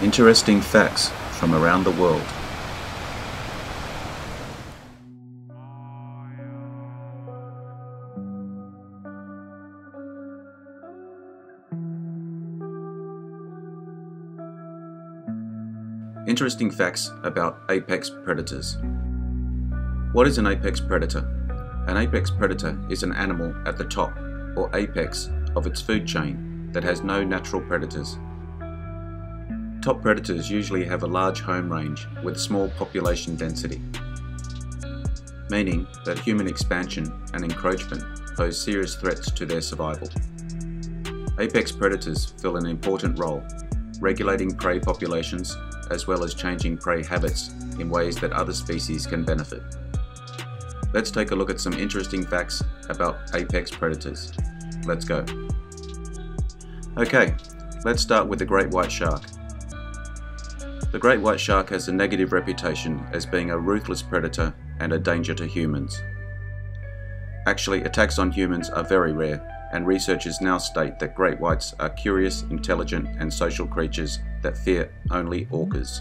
Interesting facts from around the world. Interesting facts about apex predators. What is an apex predator? An apex predator is an animal at the top, or apex, of its food chain that has no natural predators. Top predators usually have a large home range with small population density, meaning that human expansion and encroachment pose serious threats to their survival. Apex predators fill an important role, regulating prey populations as well as changing prey habits in ways that other species can benefit. Let's take a look at some interesting facts about apex predators. Let's go. Okay, let's start with the great white shark. The great white shark has a negative reputation as being a ruthless predator and a danger to humans. Actually, attacks on humans are very rare, and researchers now state that great whites are curious, intelligent, and social creatures that fear only orcas.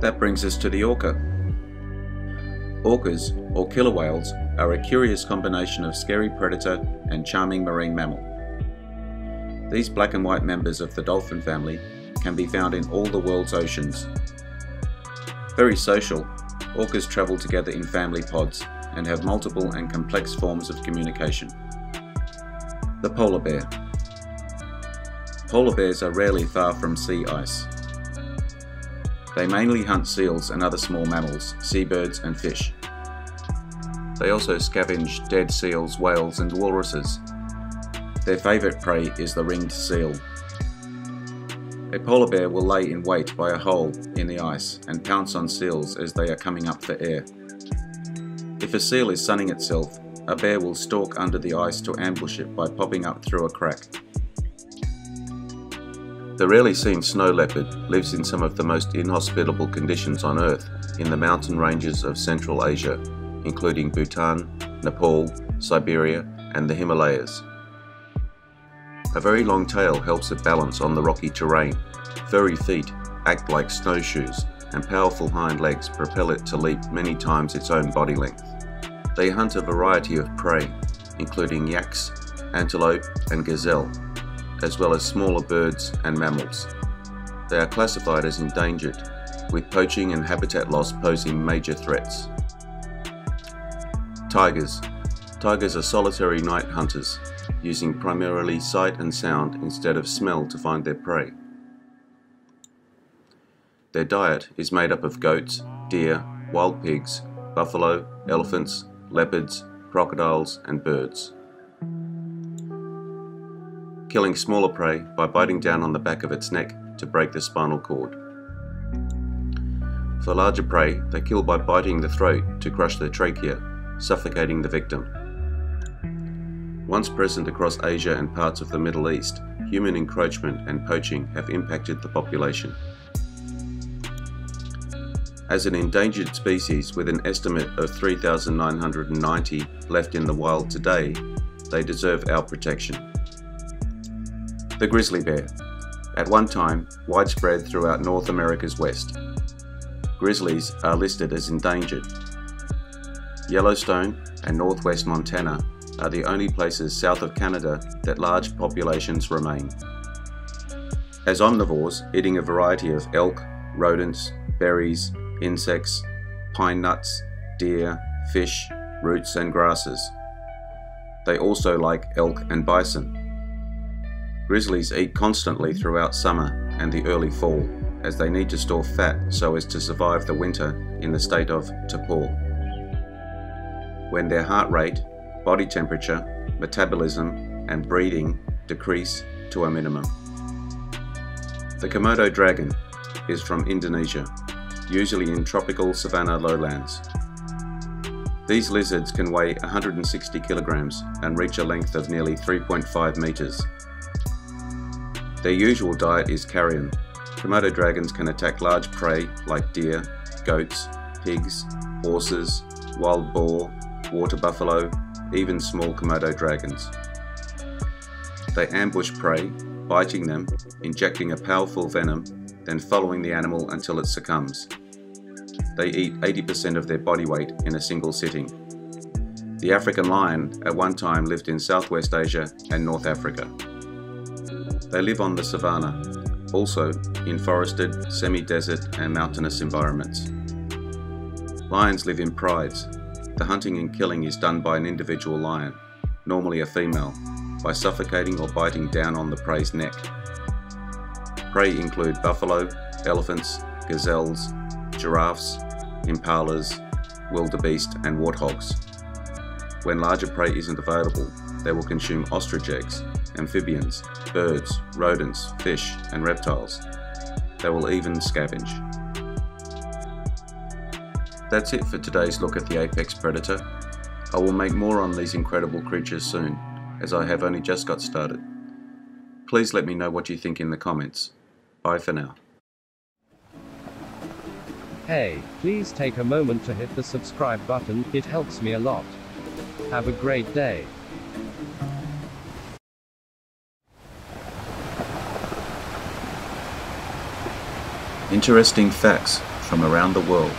That brings us to the orca. Orcas, or killer whales, are a curious combination of scary predator and charming marine mammal. These black and white members of the dolphin family can be found in all the world's oceans. Very social, orcas travel together in family pods and have multiple and complex forms of communication. The polar bear. Polar bears are rarely far from sea ice. They mainly hunt seals and other small mammals, seabirds and fish. They also scavenge dead seals, whales and walruses. Their favourite prey is the ringed seal. A polar bear will lay in wait by a hole in the ice and pounce on seals as they are coming up for air. If a seal is sunning itself, a bear will stalk under the ice to ambush it by popping up through a crack. The rarely seen snow leopard lives in some of the most inhospitable conditions on Earth in the mountain ranges of Central Asia, including Bhutan, Nepal, Siberia, and the Himalayas. A very long tail helps it balance on the rocky terrain. Furry feet act like snowshoes, and powerful hind legs propel it to leap many times its own body length. They hunt a variety of prey, including yaks, antelope, and gazelle, as well as smaller birds and mammals. They are classified as endangered, with poaching and habitat loss posing major threats. Tigers. Tigers are solitary night hunters, using primarily sight and sound instead of smell to find their prey. Their diet is made up of goats, deer, wild pigs, buffalo, elephants, leopards, crocodiles, and birds killing smaller prey by biting down on the back of its neck to break the spinal cord. For larger prey, they kill by biting the throat to crush the trachea, suffocating the victim. Once present across Asia and parts of the Middle East, human encroachment and poaching have impacted the population. As an endangered species with an estimate of 3,990 left in the wild today, they deserve our protection. The grizzly bear, at one time widespread throughout North America's west. Grizzlies are listed as endangered. Yellowstone and northwest Montana are the only places south of Canada that large populations remain. As omnivores, eating a variety of elk, rodents, berries, insects, pine nuts, deer, fish, roots and grasses. They also like elk and bison. Grizzlies eat constantly throughout summer and the early fall, as they need to store fat so as to survive the winter in the state of torpor. When their heart rate, body temperature, metabolism, and breathing decrease to a minimum. The Komodo dragon is from Indonesia, usually in tropical savanna lowlands. These lizards can weigh 160 kilograms and reach a length of nearly 3.5 meters. Their usual diet is carrion. Komodo dragons can attack large prey like deer, goats, pigs, horses, wild boar, water buffalo, even small Komodo dragons. They ambush prey, biting them, injecting a powerful venom, then following the animal until it succumbs. They eat 80% of their body weight in a single sitting. The African lion at one time lived in Southwest Asia and North Africa. They live on the savanna, also in forested, semi-desert and mountainous environments. Lions live in prides. The hunting and killing is done by an individual lion, normally a female, by suffocating or biting down on the prey's neck. Prey include buffalo, elephants, gazelles, giraffes, impalas, wildebeest and warthogs. When larger prey isn't available, they will consume ostrich eggs, amphibians, birds, rodents, fish and reptiles. They will even scavenge. That's it for today's look at the apex predator. I will make more on these incredible creatures soon, as I have only just got started. Please let me know what you think in the comments. Bye for now. Hey, please take a moment to hit the subscribe button, it helps me a lot. Have a great day. Interesting facts from around the world.